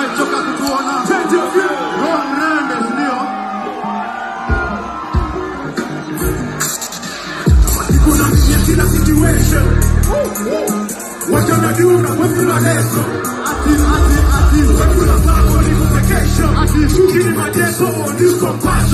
wamechoka kutuona roho mrembe, sindio? Kuna mimi kila situation. Wacha najua unakosi na leso ati ati ati. Chakula zako ni kuchekesha ati chukini majeso ni compassion